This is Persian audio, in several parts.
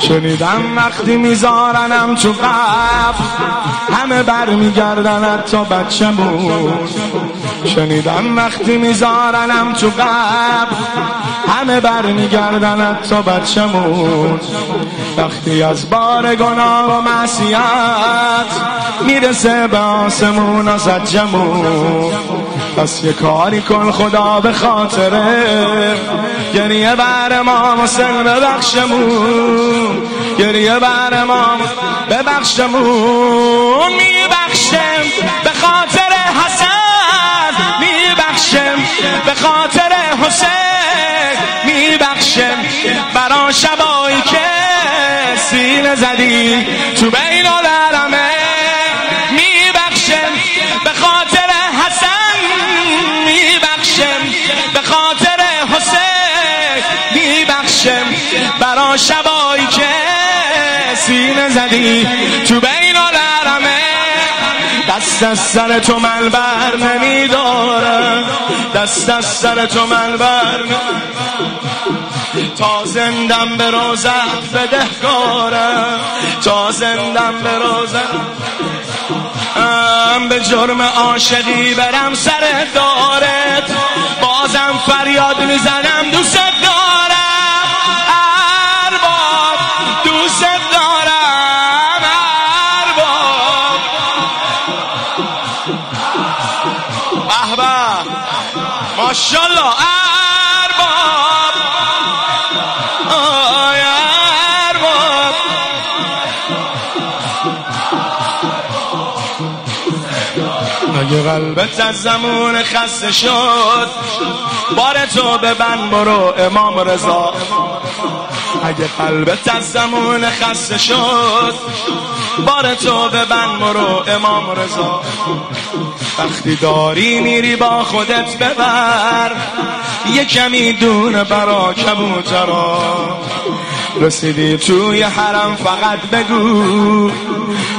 شنیدم وقتی میذارنم تو قبل همه برمیگردن تا بچمون شنیدم وقتی میذارنم تو قبل همه برمیگردن تا بچمون وقتی از بار گناه و معصیت می‌رسه به آسمون و زجمون پس یه کاری کن خدا به خاطره گریه بر ما مسلم ببخشمون. گریه بر ما ببخشمون. میبخشم به خاطر حسن. میبخشم به خاطر حسین. میبخشم برا شبایی که سینه زدی تو سینه زدی تو بین العالمه. دست از سر تو من بر نمیدارم. دست از سر تو من بر تا زندم به روزت بدهکارم. تا زندم به روزت به جرم عاشقی برم سر دارت. بازم فریاد می‌زنم دوست ماشالله ارباب. آی ارباب. اگه قلبت از زمون خسته شد. بار تو ببند برو امام رضا. اگه قلبت از زمون خسته شد بار تو ببند برو امام رضا. وقتی داری میری با خودت ببر یه کمی دونه برا کبوترا رسیدی توی حرم فقط بگو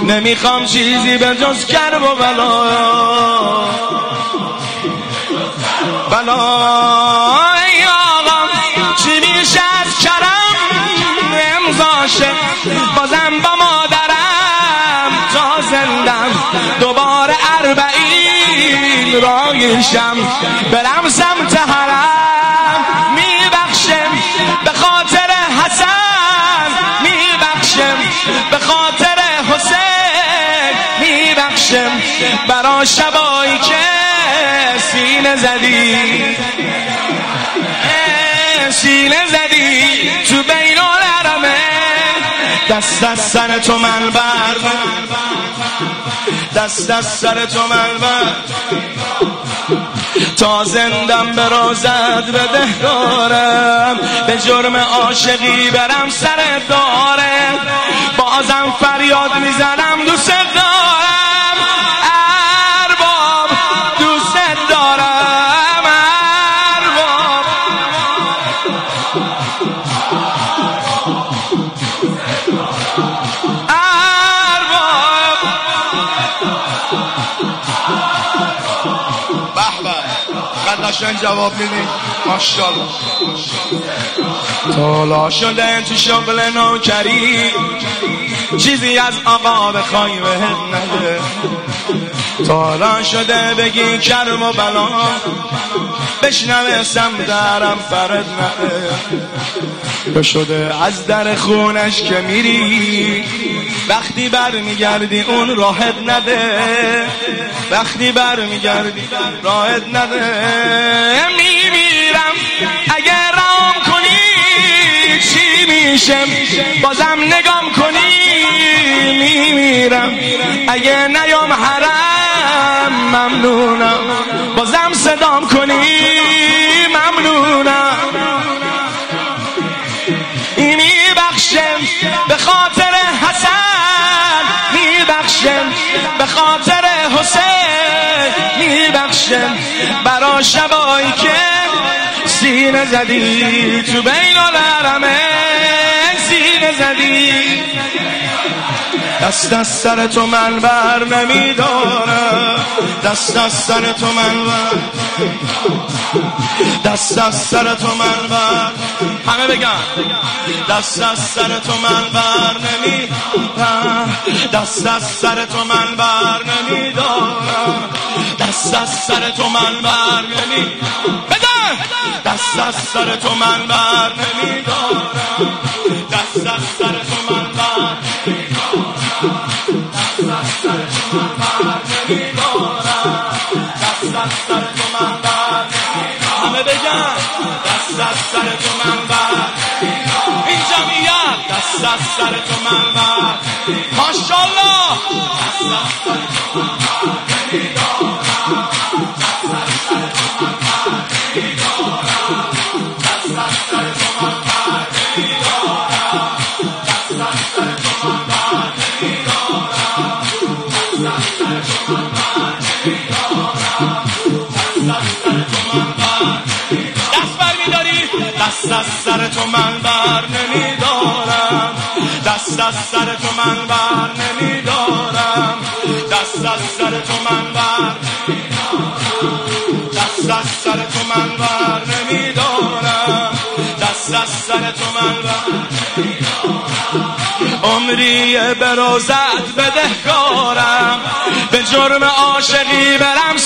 نمی‌خوام چیزی به جز کرب و بلا. بلا. اربعین رایشم برم سمت حرم میبخشم به خاطر حسن. میبخشم به خاطر حسین. میبخشم برا شبایی که سینه زدی. سینه زدی. تو بین الارمه دست از سر تو من بر دست از سر تو من بر. تا زندم به روزت بدهکارم به جرم عاشقی برم سر داره بازم فریاد می‌زنم دوست دارم قشنگ جواب میدی. ماشاءالله. تالا شده تو شغل نوکری. چیزی از آقا بخوای بهت نده. تالا شده بگی کرم و بلا. بشنوه درم فرد نده شده از در خونش که میری وقتی بر میگردی اون راحت نده. وقتی بر میگردی راحت نده. میمیرم اگر رام کنی چی میشم بازم نگام کنی. میمیرم اگه نیام حرم ممنونم. بازم صدام کنی؟ ممنونم. میبخشم به خاطر حسن میبخشم به خاطر حسین میبخشم برا شبایی که سینه زدی تو بین الارمه سینه زدی. دست از سر تو من بر نمیدارم. دست از سر تو من بر دست از سر تو من بر همه بگن دست از سر تو من بر نمی دست از سر تو من بر نمی دارم دست از سر تو من بر نمی بزن دست از سر تو من بر نمی دارم دست از سر تو دست از سر تو من بر این جمعیت دست از سر تو من بر ماشاءالله دست از سر تو من دست بر میداری دست از سر تو من بر نمیدارم. دست از سر تو من بر نمیدارم. دست از سر تو من بر دست از سر تو من بر نمیدارم. دست از سر تو من بر عمری به روزت بدهکارم. به جرم عاشقی برم